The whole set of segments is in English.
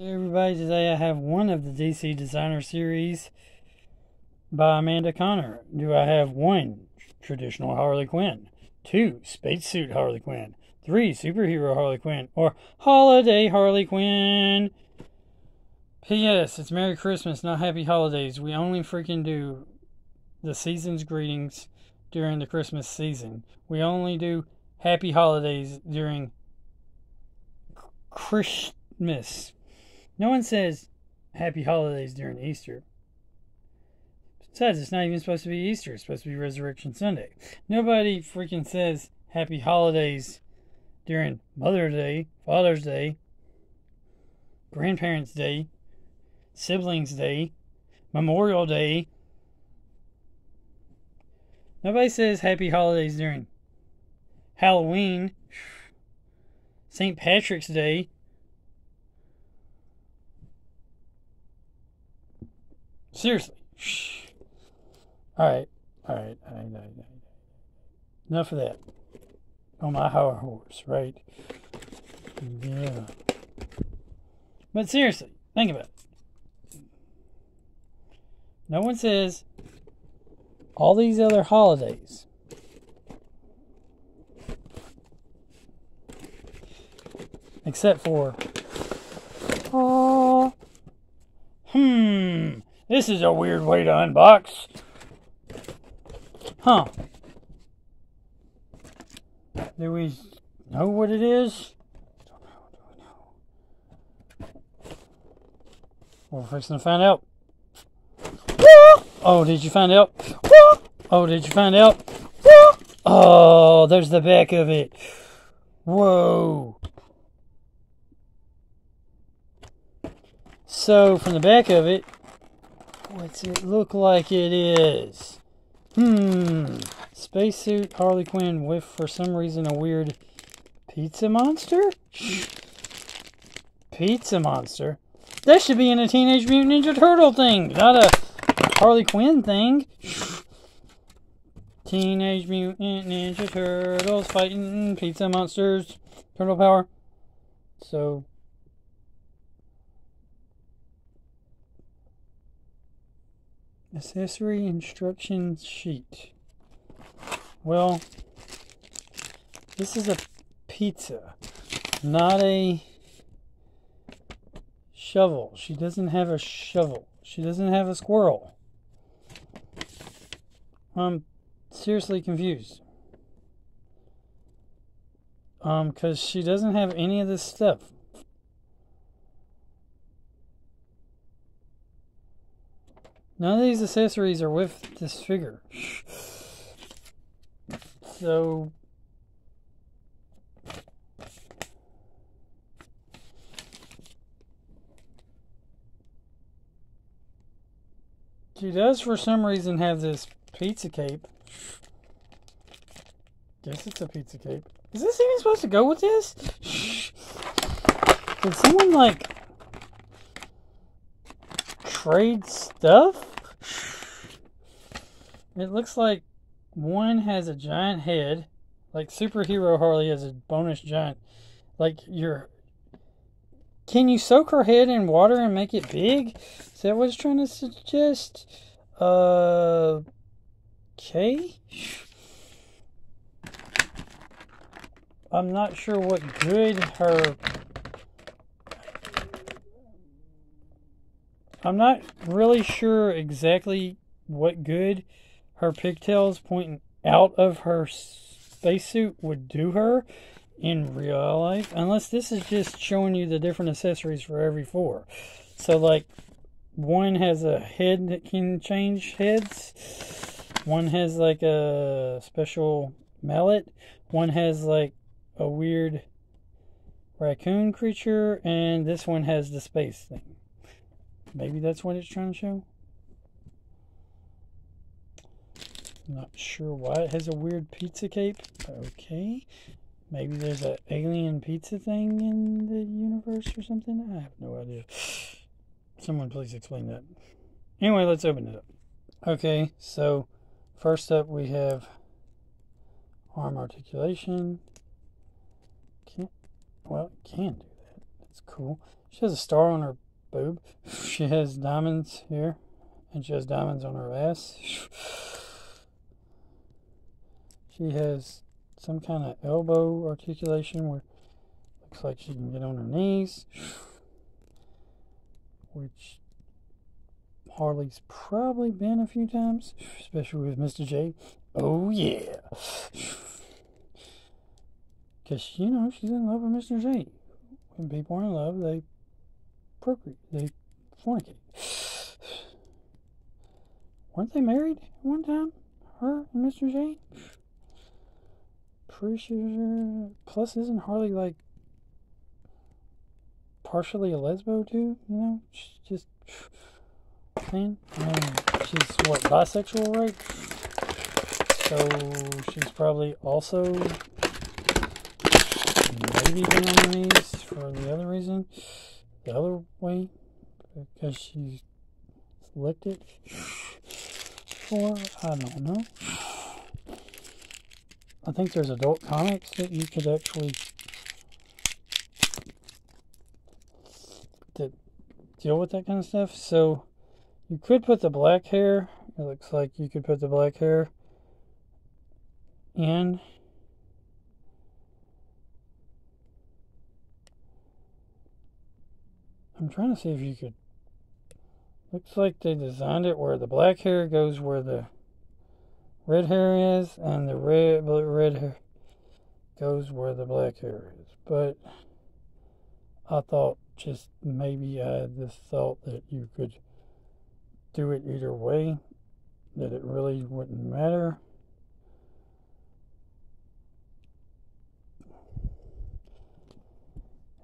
Hey everybody, today I have one of the DC Designer Series by Amanda Conner. Do I have one traditional Harley Quinn, two spacesuit Harley Quinn, three superhero Harley Quinn, or holiday Harley Quinn? P.S. It's Merry Christmas, not Happy Holidays. We only freaking do the season's greetings during the Christmas season. We only do Happy Holidays during Christmas. No one says happy holidays during Easter. Besides, it's not even supposed to be Easter. It's supposed to be Resurrection Sunday. Nobody freaking says happy holidays during Mother's Day, Father's Day, Grandparents' Day, Siblings' Day, Memorial Day. Nobody says happy holidays during Halloween, St. Patrick's Day, Seriously. Shh. All right. All right. All right. All right. Enough of that. On my high horse, right? Yeah. But seriously, think about it. No one says all these other holidays. Except for, oh, hmm, this is a weird way to unbox. Huh. Do we know what it is? We're fixing to find out. Oh, did you find out? Oh, did you find out? Oh, there's the back of it. Whoa. So, from the back of it, what's it look like it is? Hmm. Spacesuit Harley Quinn with, for some reason, a weird pizza monster? Pizza monster? That should be in a Teenage Mutant Ninja Turtle thing, not a Harley Quinn thing. Teenage Mutant Ninja Turtles fighting pizza monsters. Turtle power. So, accessory instruction sheet. Well, this is a pizza, not a shovel. She doesn't have a shovel. She doesn't have a squirrel. I'm seriously confused. Um, because she doesn't have any of this stuff. None of these accessories are with this figure. So She does for some reason have this pizza cape. Guess it's a pizza cape. Is this even supposed to go with this? Did someone like trade stuff? It looks like one has a giant head, like superhero Harley has a bonus giant. Like your, can you soak her head in water and make it big? Is that what it's trying to suggest? Uh, okay. I'm not sure what good her. I'm not really sure exactly what good her pigtails pointing out of her spacesuit would do her in real life, unless this is just showing you the different accessories for every four. So, like, one has a head that can change heads, one has like a special mallet, one has like a weird raccoon creature, and this one has the space thing. Maybe that's what it's trying to show. Not sure why it has a weird pizza cape. Okay. Maybe there's an alien pizza thing in the universe or something. I have no idea. Someone please explain that. Anyway, let's open it up. Okay, so first up we have arm articulation. Can't, well, can do that. That's cool. She has a star on her boob. She has diamonds here, and she has diamonds on her ass. She has some kind of elbow articulation where looks like she can get on her knees, which Harley's probably been a few times, especially with Mr. J. Oh, yeah. Because, you know, she's in love with Mr. J. When people are in love, they procreate, they fornicate. Weren't they married one time? Her and Mr. J? Pretty sure. Plus, isn't Harley like partially a lesbo too? You know, she's just. Um, she's what bisexual, right? So she's probably also maybe for the other reason, the other way, because she's licked it for I don't know. I think there's adult comics that you could actually that deal with that kind of stuff. So you could put the black hair. It looks like you could put the black hair in. I'm trying to see if you could. Looks like they designed it where the black hair goes where the red hair is, and the red red hair goes where the black hair is. But I thought just maybe I had this thought that you could do it either way, that it really wouldn't matter.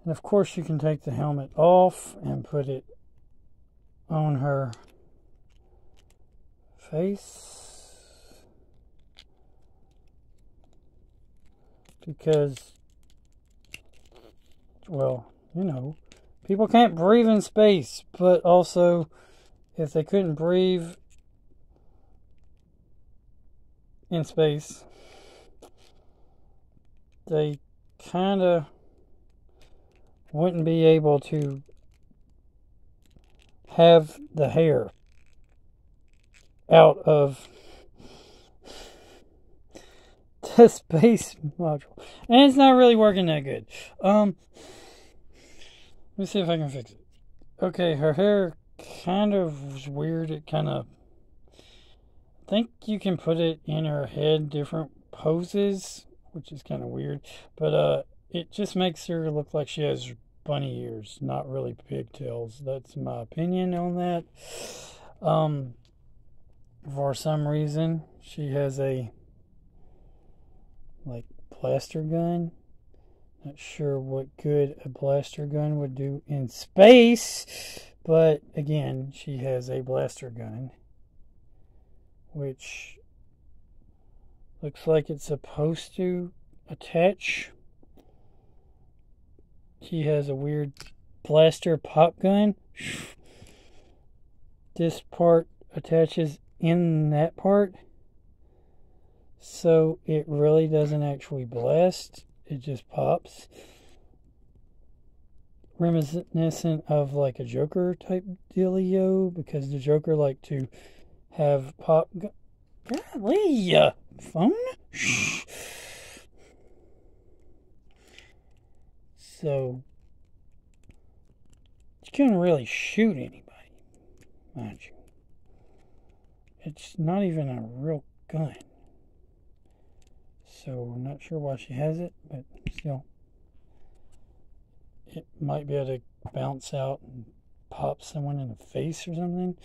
And of course, you can take the helmet off and put it on her face. Because, well, you know, people can't breathe in space, but also, if they couldn't breathe in space, they kind of wouldn't be able to have the hair out of the space module. And it's not really working that good. Um let me see if I can fix it. Okay, her hair kind of was weird. It kind of I think you can put it in her head different poses, which is kind of weird, but uh it just makes her look like she has bunny ears, not really pigtails. That's my opinion on that. Um, for some reason, she has a like blaster gun. Not sure what good a blaster gun would do in space, but again, she has a blaster gun, which looks like it's supposed to attach She has a weird blaster pop gun. This part attaches in that part. So it really doesn't actually blast. It just pops. Reminiscent of like a Joker type dealio because the Joker like to have pop. Golly, phone? Shh. So you can't really shoot anybody, mind you. It's not even a real gun. So I'm not sure why she has it, but still. It might be able to bounce out and pop someone in the face or something.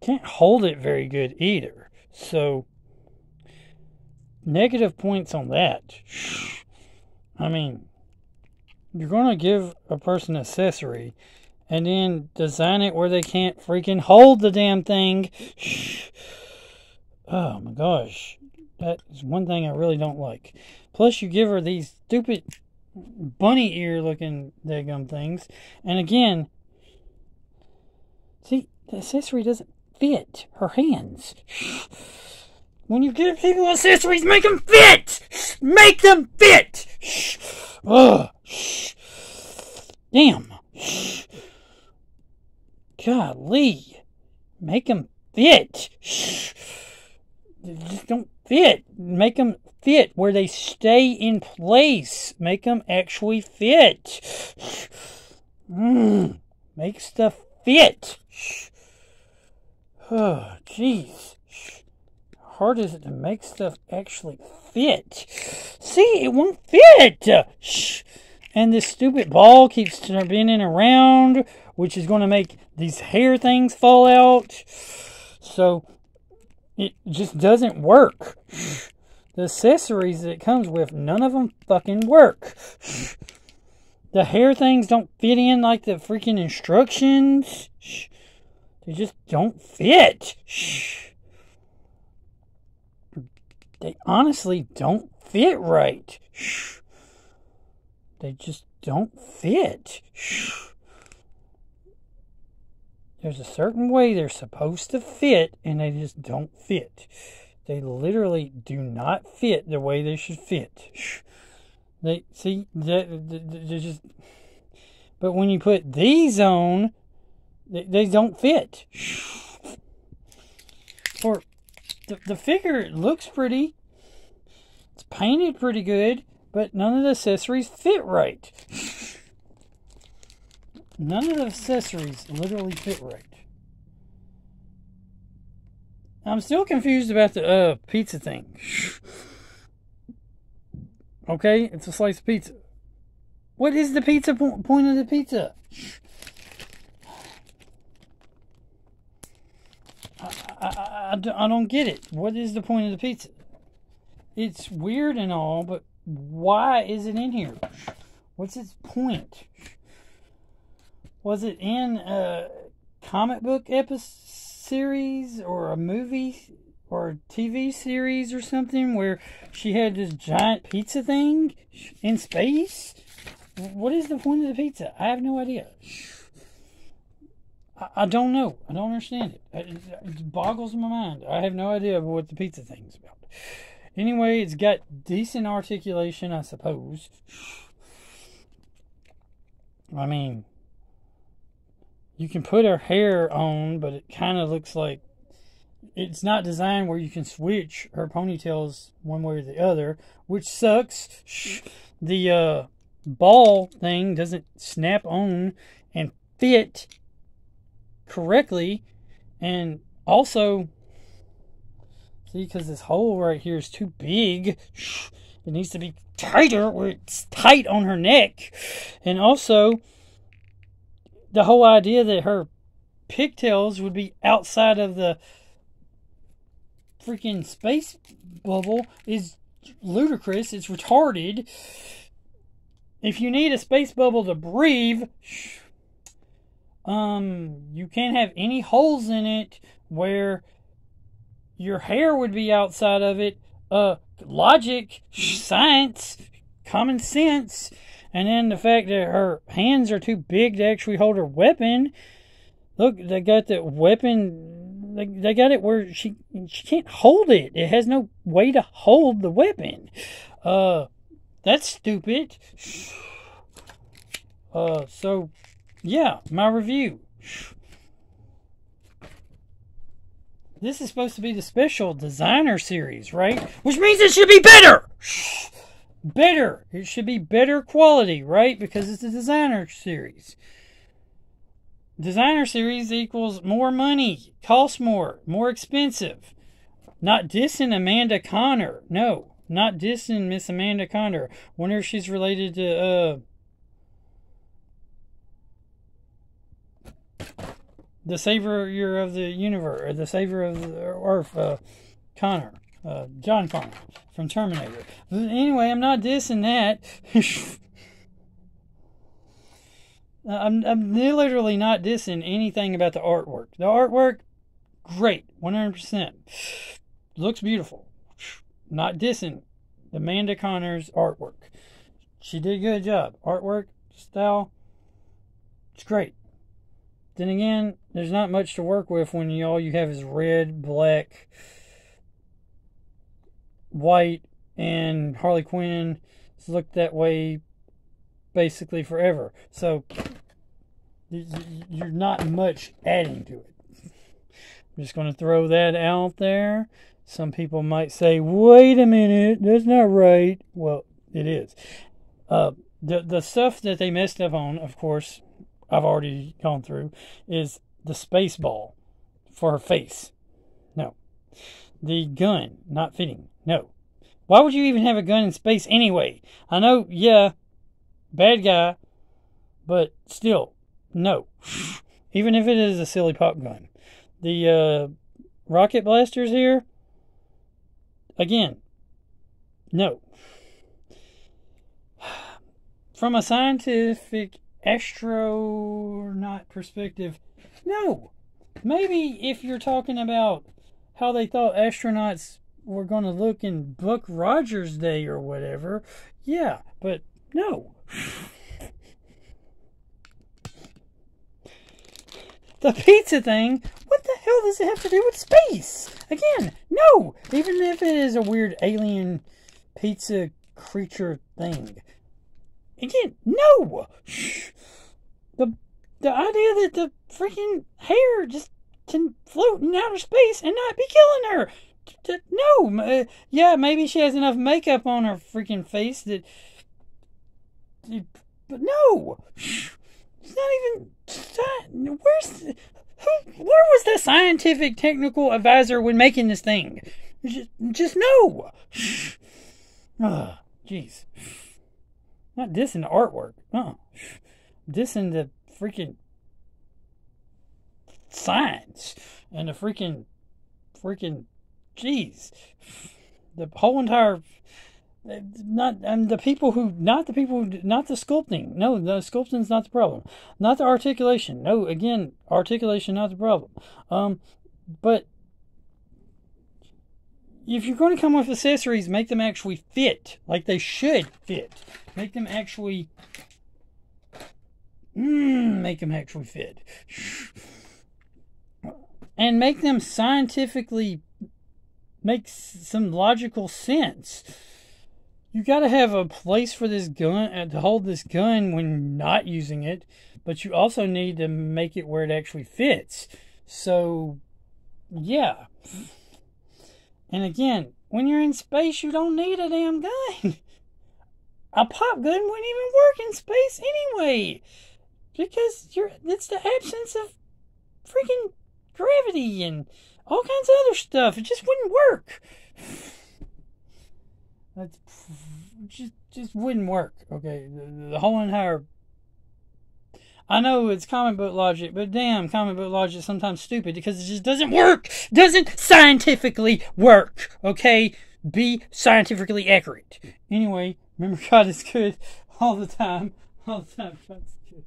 Can't hold it very good either. So negative points on that. I mean, you're going to give a person an accessory and then design it where they can't freaking hold the damn thing. Oh my gosh. That is one thing I really don't like. Plus, you give her these stupid bunny ear looking daggum things. And again, see, the accessory doesn't fit her hands. When you give people accessories, make them fit! Make them fit! Ugh. Damn. Golly. Make them fit. Just don't fit. Make them fit where they stay in place. Make them actually fit. Mm. Make stuff fit. Oh, jeez. Hard is it to make stuff actually fit? See, it won't fit. And this stupid ball keeps spinning around, which is going to make these hair things fall out. So it just doesn't work. The accessories that it comes with, none of them fucking work. The hair things don't fit in like the freaking instructions. They just don't fit. They honestly don't fit right. They just don't fit. There's a certain way they're supposed to fit, and they just don't fit. They literally do not fit the way they should fit. They see they, they just. But when you put these on, they, they don't fit. For the, the figure looks pretty. It's painted pretty good, but none of the accessories fit right. None of the accessories literally fit right. I'm still confused about the uh, pizza thing. Okay, it's a slice of pizza. What is the pizza po- point of the pizza? I, I, I, I don't get it. What is the point of the pizza? It's weird and all, but why is it in here? What's its point? Was it in a comic book episode series or a movie or TV series or something where she had this giant pizza thing in space? What is the point of the pizza? I have no idea. I, I don't know. I don't understand it. it. It boggles my mind. I have no idea what the pizza thing's about. Anyway, it's got decent articulation, I suppose. I mean, you can put her hair on, but it kind of looks like it's not designed where you can switch her ponytails one way or the other, which sucks. The uh, ball thing doesn't snap on and fit correctly, and also see because this hole right here is too big. It needs to be tighter where it's tight on her neck, and also the whole idea that her pigtails would be outside of the freaking space bubble is ludicrous. It's retarded. If you need a space bubble to breathe, um, you can't have any holes in it where your hair would be outside of it. Uh, logic, science, common sense and then the fact that her hands are too big to actually hold her weapon. Look, they got the weapon. They, they got it where she she can't hold it. It has no way to hold the weapon. Uh, that's stupid. Uh, so yeah, my review. This is supposed to be the special designer series, right? Which means it should be better better. It should be better quality, right? Because it's a designer series. Designer series equals more money, costs more, more expensive. Not dissing Amanda Conner. No, not dissing Miss Amanda Conner. Wonder if she's related to uh the savior of the universe, or the savior of the earth, uh, Connor uh, John Connor from Terminator. Anyway, I'm not dissing that. I'm, I'm literally not dissing anything about the artwork. The artwork, great, 100%. Looks beautiful. Not dissing Amanda Conner's artwork. She did a good job. Artwork, style, it's great. Then again, there's not much to work with when you, all you have is red, black, white and Harley Quinn looked that way basically forever. So you're not much adding to it. I'm just going to throw that out there. Some people might say, wait a minute, that's not right. Well, it is. Uh, the, the stuff that they messed up on, of course, I've already gone through, is the space ball for her face. No. The gun not fitting. No. Why would you even have a gun in space anyway? I know, yeah, bad guy, but still, no. even if it is a silly pop gun. The uh, rocket blasters here, again, no. From a scientific astronaut perspective, no. Maybe if you're talking about how they thought astronauts were going to look in Buck Rogers Day or whatever, yeah, but no. the pizza thing, what the hell does it have to do with space? Again, no. Even if it is a weird alien pizza creature thing. Again, no. The the idea that the freaking hair just can float in outer space and not be killing her. No, uh, yeah, maybe she has enough makeup on her freaking face that. But no, it's not even. Where's who? Where was the scientific technical advisor when making this thing? Just, just no. Ah, jeez. Not dissing the artwork. Uh, dissing the freaking science and the freaking freaking jeez. The whole entire not and the people who not the people who, not the sculpting. No the sculpting's not the problem. Not the articulation. No again articulation not the problem. Um but if you're going to come with accessories make them actually fit like they should fit. Make them actually mm, make them actually fit. And make them scientifically make some logical sense. You got to have a place for this gun uh, to hold this gun when not using it, but you also need to make it where it actually fits. So, yeah. And again, when you're in space, you don't need a damn gun. A pop gun wouldn't even work in space anyway, because you're it's the absence of freaking gravity and all kinds of other stuff. It just wouldn't work. That's just just wouldn't work. Okay, the, the whole entire. I know it's comic book logic, but damn, comic book logic is sometimes stupid because it just doesn't work. Doesn't scientifically work. Okay, be scientifically accurate. Anyway, remember God is good all the time. All the time, God's good.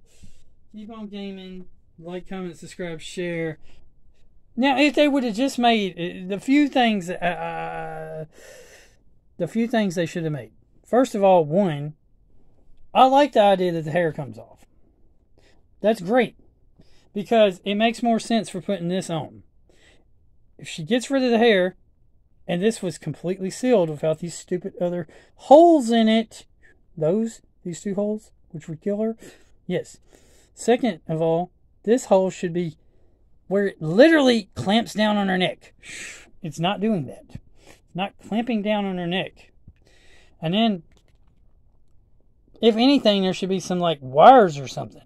Keep on gaming. Like, comment, subscribe, share. Now, if they would have just made uh, the few things, uh, uh, the few things they should have made. First of all, one, I like the idea that the hair comes off. That's great because it makes more sense for putting this on. If she gets rid of the hair, and this was completely sealed without these stupid other holes in it, those, these two holes, which would kill her, yes. Second of all, this hole should be where it literally clamps down on her neck. It's not doing that. It's not clamping down on her neck. And then, if anything, there should be some like wires or something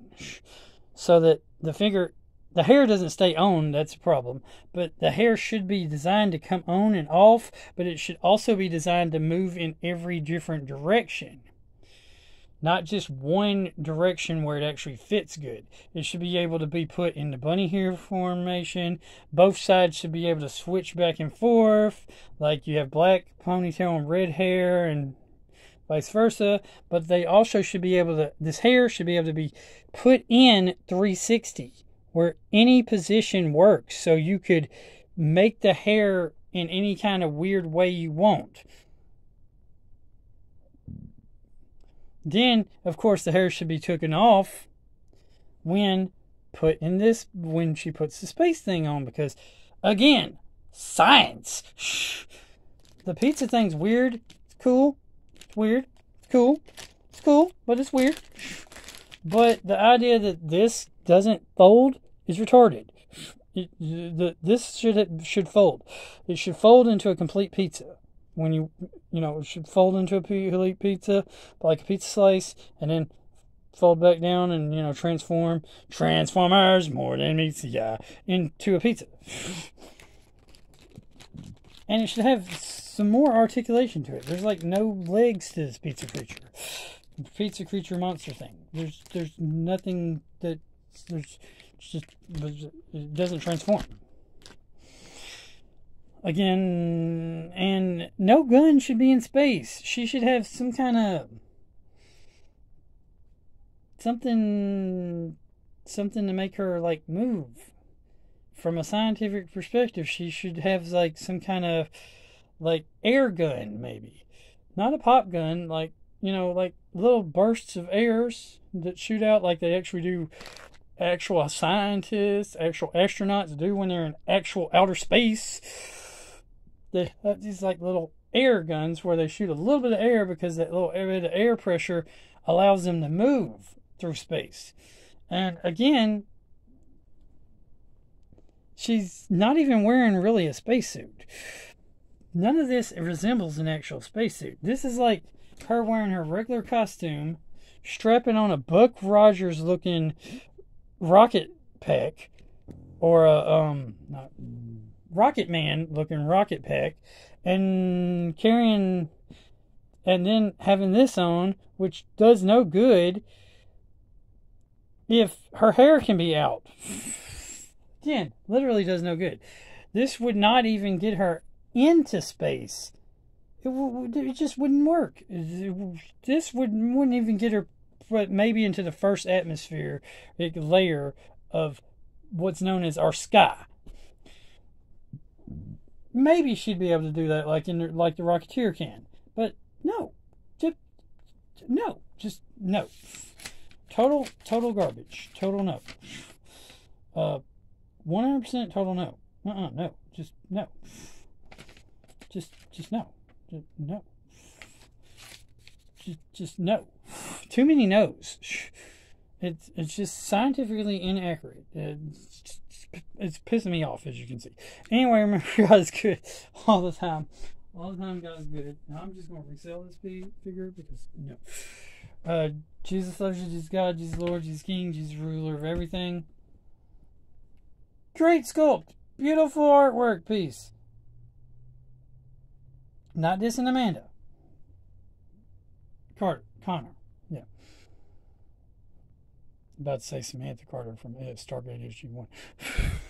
so that the finger, the hair doesn't stay on. That's a problem. But the hair should be designed to come on and off, but it should also be designed to move in every different direction not just one direction where it actually fits good. It should be able to be put in the bunny hair formation. Both sides should be able to switch back and forth, like you have black ponytail and red hair, and vice versa. But they also should be able to, this hair should be able to be put in 360, where any position works. So you could make the hair in any kind of weird way you want. Then, of course, the hair should be taken off when put in this when she puts the space thing on because again, science. Shh. The pizza thing's weird. It's cool. It's weird. It's cool. It's cool, but it's weird. But the idea that this doesn't fold is retarded. It, the, this should should fold. It should fold into a complete pizza. When you you know it should fold into a complete pizza, like a pizza slice, and then fold back down and you know transform transformers more than meets the eye into a pizza. and it should have some more articulation to it. There's like no legs to this pizza creature, pizza creature monster thing. There's there's nothing that there's just it doesn't transform. Again, and no gun should be in space. She should have some kind of something something to make her like move. From a scientific perspective, she should have like some kind of like air gun maybe. Not a pop gun, like you know, like little bursts of airs that shoot out like they actually do actual scientists, actual astronauts do when they're in actual outer space. They these like little air guns where they shoot a little bit of air because that little bit of air pressure allows them to move through space. And again, she's not even wearing really a spacesuit. None of this resembles an actual spacesuit. This is like her wearing her regular costume, strapping on a Buck Rogers looking rocket pack or a um not rocket man looking rocket pack and carrying and then having this on which does no good if her hair can be out. Again literally does no good. This would not even get her into space. It, it just wouldn't work. This would, wouldn't even get her but maybe into the first atmosphere layer of what's known as our sky. Maybe she'd be able to do that like in like the Rocketeer can, but no, just no, just no. Total total garbage. Total no. Uh, one hundred percent total no. Uh uh no. Just no. Just just no. Just no. Just just no. Too many no's. It's it's just scientifically inaccurate. It's, it's pissing me off, as you can see. Anyway, remember, God is good all the time. All the time, God is good. Now, I'm just to resell this figure because, no. Uh, Jesus loves you, Jesus God, Jesus Lord, Jesus King, Jesus ruler of everything. Great sculpt. Beautiful artwork piece. Not dissing Amanda. Carter. Conner. About to say Samantha Carter from uh, Stargate issue one.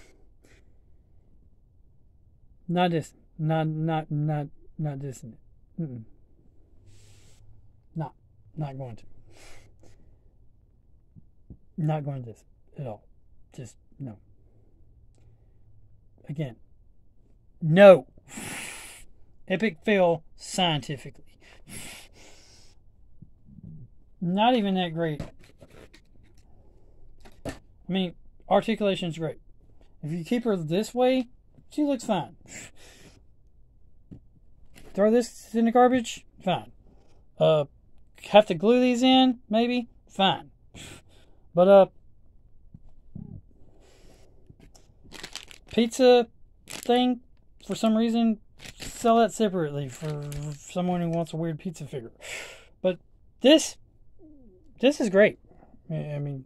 not this. Not not not not this. Mm-mm. Not not going to. Not going to this at all. Just no. Again. No. Epic fail scientifically. Not even that great. I mean, articulation's great. If you keep her this way, she looks fine. Throw this in the garbage, fine. Uh, have to glue these in, maybe, fine. But uh, pizza thing, for some reason, sell that separately for someone who wants a weird pizza figure. But this this is great. I mean,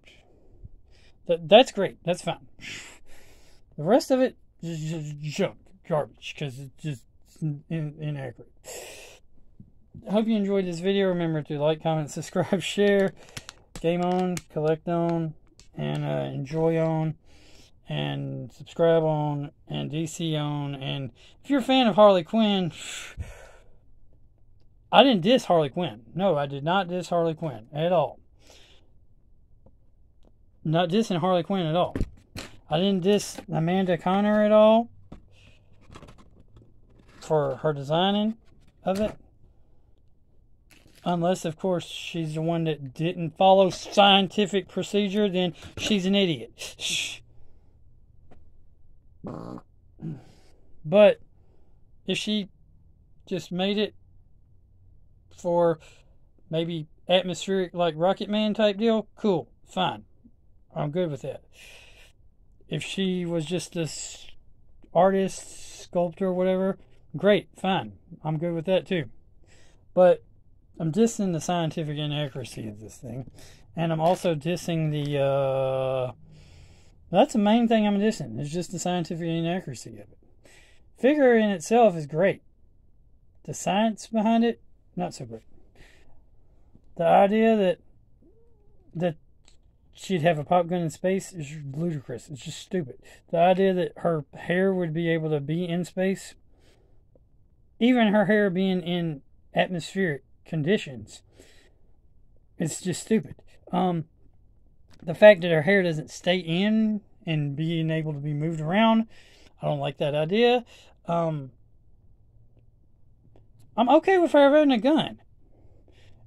that that's great. That's fine. The rest of it is just junk, garbage, because it's just in, inaccurate. Hope you enjoyed this video. Remember to like, comment, subscribe, share, game on, collect on, and uh, enjoy on, and subscribe on, and DC on. And if you're a fan of Harley Quinn, I didn't diss Harley Quinn. No, I did not diss Harley Quinn at all. Not dissing Harley Quinn at all. I didn't diss Amanda Conner at all for her designing of it. Unless, of course, she's the one that didn't follow scientific procedure, then she's an idiot. Shh. But if she just made it for maybe atmospheric, like Rocket Man type deal, cool, fine. I'm good with that. If she was just this artist, sculptor, whatever, great, fine. I'm good with that too. But I'm dissing the scientific inaccuracy of this thing. And I'm also dissing the, uh, that's the main thing I'm dissing, is just the scientific inaccuracy of it. Figure in itself is great. The science behind it, not so great. The idea that that she'd have a pop gun in space is ludicrous. It's just stupid. The idea that her hair would be able to be in space, even her hair being in atmospheric conditions, it's just stupid. Um, the fact that her hair doesn't stay in and being able to be moved around, I don't like that idea. Um, I'm okay with her having a gun.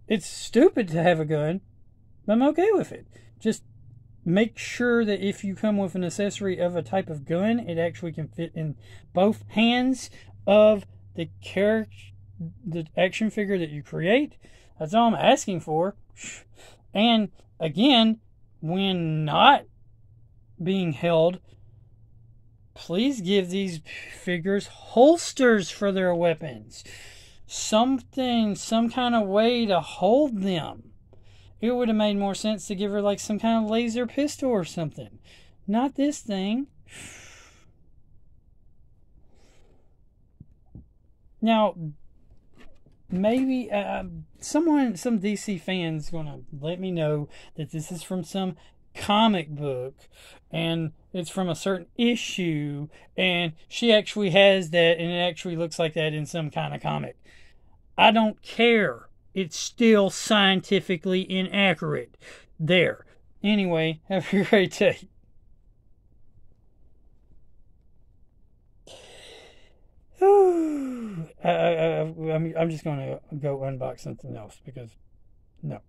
It's stupid to have a gun, but I'm okay with it. Just make sure that if you come with an accessory of a type of gun, it actually can fit in both hands of the character, the action figure that you create. That's all I'm asking for. And again, when not being held, please give these figures holsters for their weapons. Something, some kind of way to hold them. It would have made more sense to give her like some kind of laser pistol or something. Not this thing. Now, maybe uh, someone, some DC fans, gonna let me know that this is from some comic book and it's from a certain issue and she actually has that and it actually looks like that in some kind of comic. I don't care. It's still scientifically inaccurate. There. Anyway, have a great day. I, I, I'm, I'm just going to go unbox something else because no.